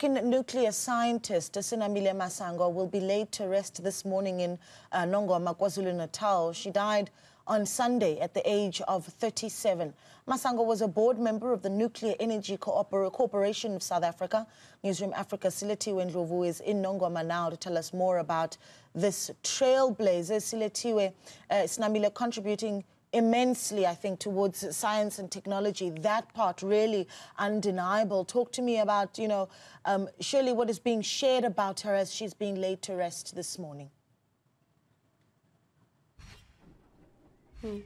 African nuclear scientist Senamile Masango will be laid to rest this morning in uh, Nongoma, KwaZulu-Natal. She died on Sunday at the age of 37. Masango was a board member of the Nuclear Energy Cooper Corporation of South Africa. Newzroom Afrika Silethiwe Ndlovu is in Nongoma now to tell us more about this trailblazer. Silethiwe uh, Senamile contributing immensely, I think, towards science and technology. That part really undeniable. Talk to me about, you know, um, surely what is being shared about her as she's being laid to rest this morning. Hmm.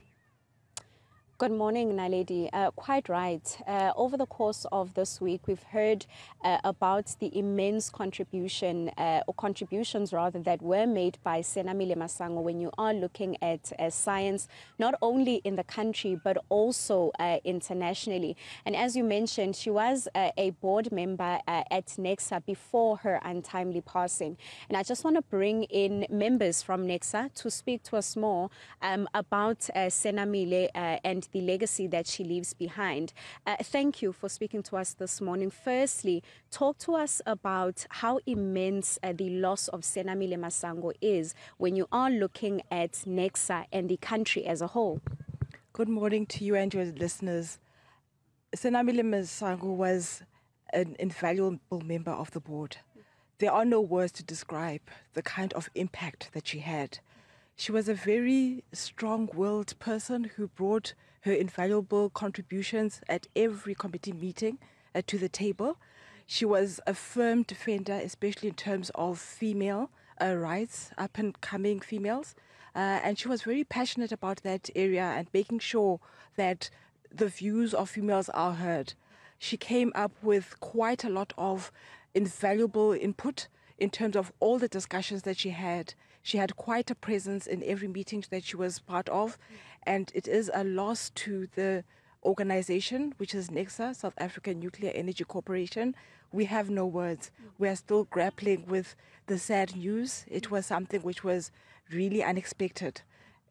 Good morning, Naledi. Uh, quite right. Uh, over the course of this week, we've heard uh, about the immense contribution, uh, or contributions rather, that were made by Senamile Masango when you are looking at uh, science, not only in the country, but also uh, internationally. And as you mentioned, she was a board member at NECSA before her untimely passing. And I just want to bring in members from NECSA to speak to us more um, about Senamile and the legacy that she leaves behind. Uh, thank you for speaking to us this morning. Firstly, talk to us about how immense uh, the loss of Senamile Masango is when you are looking at NECSA and the country as a whole. Good morning to you and your listeners. Senamile Masango was an invaluable member of the board. There are no words to describe the kind of impact that she had. She was a very strong willed person who brought her invaluable contributions at every committee meeting uh, to the table. She was a firm defender, especially in terms of female uh, rights, up and coming females. Uh, and she was very passionate about that area and making sure that the views of females are heard. She came up with quite a lot of invaluable input in terms of all the discussions that she had. She had quite a presence in every meeting that she was part of, and it is a loss to the organization, which is NECSA, South African Nuclear Energy Corporation. We have no words. We are still grappling with the sad news. It was something which was really unexpected.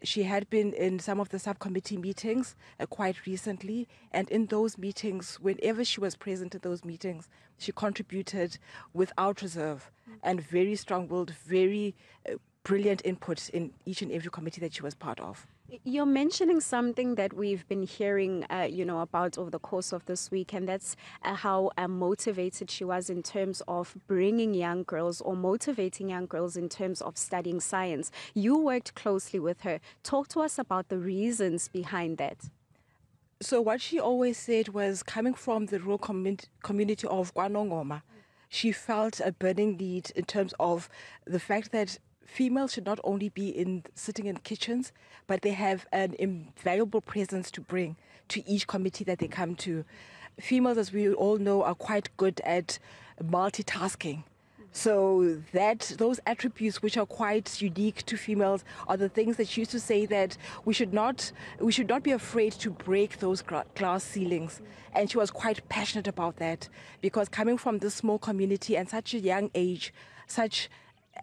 She had been in some of the subcommittee meetings uh, quite recently, and in those meetings, whenever she was present at those meetings, she contributed without reserve and very strong willed, very uh, brilliant input in each and every committee that she was part of. You're mentioning something that we've been hearing, uh, you know, about over the course of this week, and that's uh, how uh, motivated she was in terms of bringing young girls or motivating young girls in terms of studying science. You worked closely with her. Talk to us about the reasons behind that. So, what she always said was coming from the rural commun- community of KwaNongoma, she felt a burning need in terms of the fact that females should not only be in sitting in kitchens, but they have an invaluable presence to bring to each committee that they come to. Females, as we all know, are quite good at multitasking. So that those attributes which are quite unique to females are the things that she used to say that we should not we should not be afraid to break those glass ceilings. And she was quite passionate about that because coming from this small community and such a young age, such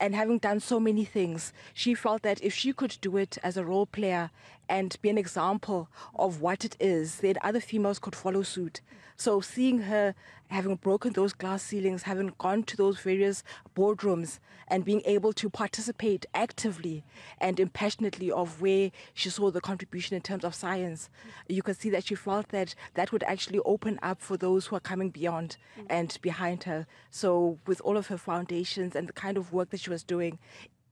and having done so many things, she felt that if she could do it as a role player and be an example of what it is, then other females could follow suit. So seeing her having broken those glass ceilings, having gone to those various boardrooms and being able to participate actively and impassionately of where she saw the contribution in terms of science, you could see that she felt that that would actually open up for those who are coming beyond mm-hmm. and behind her. So with all of her foundations and the kind of work that she was doing,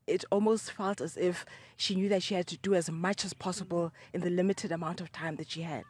it almost felt as if she knew that she had to do as much as possible in the limited amount of time that she had.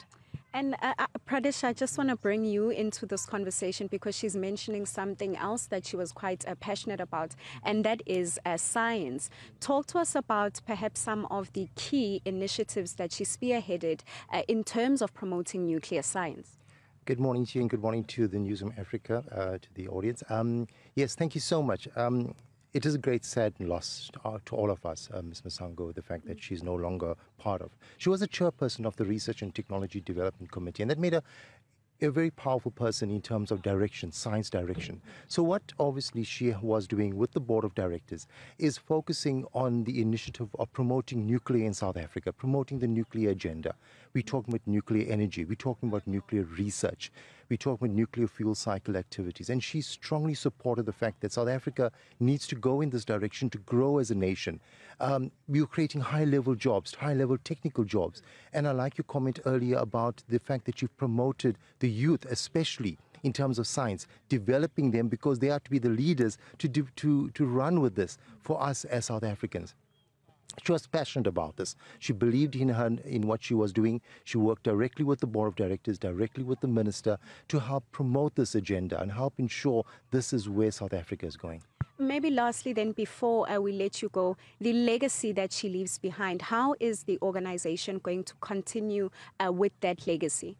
And uh, uh, Pradesh, I just want to bring you into this conversation because she's mentioning something else that she was quite uh, passionate about, and that is uh, science. Talk to us about perhaps some of the key initiatives that she spearheaded uh, in terms of promoting nuclear science. Good morning to you, and good morning to the Newzroom Afrika, to the audience. Um, yes, thank you so much. Um, it is a great sad loss to all of us, uh, Ms. Masango, the fact that she's no longer part of. She was a chairperson of the Research and Technology Development Committee, and that made her a very powerful person in terms of direction, science direction. So, what obviously she was doing with the board of directors is focusing on the initiative of promoting nuclear in South Africa, promoting the nuclear agenda. We're talking about nuclear energy, we're talking about nuclear research. We talk about nuclear fuel cycle activities. And she strongly supported the fact that South Africa needs to go in this direction to grow as a nation. Um, we are creating high level jobs, high level technical jobs. And I like your comment earlier about the fact that you've promoted the youth, especially in terms of science, developing them because they are to be the leaders to, do, to, to run with this for us as South Africans. She was passionate about this. She believed in her in what she was doing. She worked directly with the board of directors, directly with the minister to help promote this agenda and help ensure this is where South Africa is going. Maybe lastly, then, before uh, we let you go, the legacy that she leaves behind, how is the organization going to continue uh, with that legacy?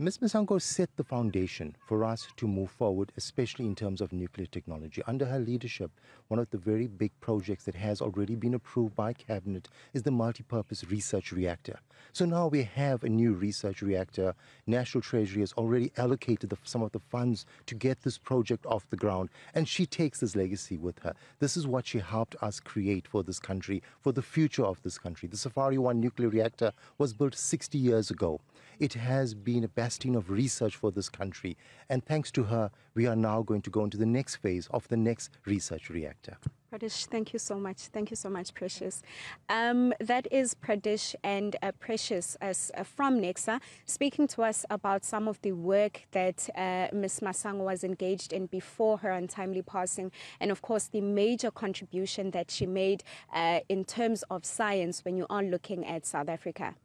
Ms. Masango set the foundation for us to move forward, especially in terms of nuclear technology. Under her leadership, one of the very big projects that has already been approved by Cabinet is the multi-purpose research reactor. So now we have a new research reactor. National Treasury has already allocated the, some of the funds to get this project off the ground, and she takes this legacy with her. This is what she helped us create for this country, for the future of this country. The Safari 1 nuclear reactor was built 60 years ago. It has been a of research for this country. And thanks to her, we are now going to go into the next phase of the next research reactor. Pradesh, thank you so much. Thank you so much, Precious. Um, that is Pradesh and uh, Precious as, uh, from NECSA speaking to us about some of the work that uh, Ms. Masango was engaged in before her untimely passing, and of course, the major contribution that she made uh, in terms of science when you are looking at South Africa.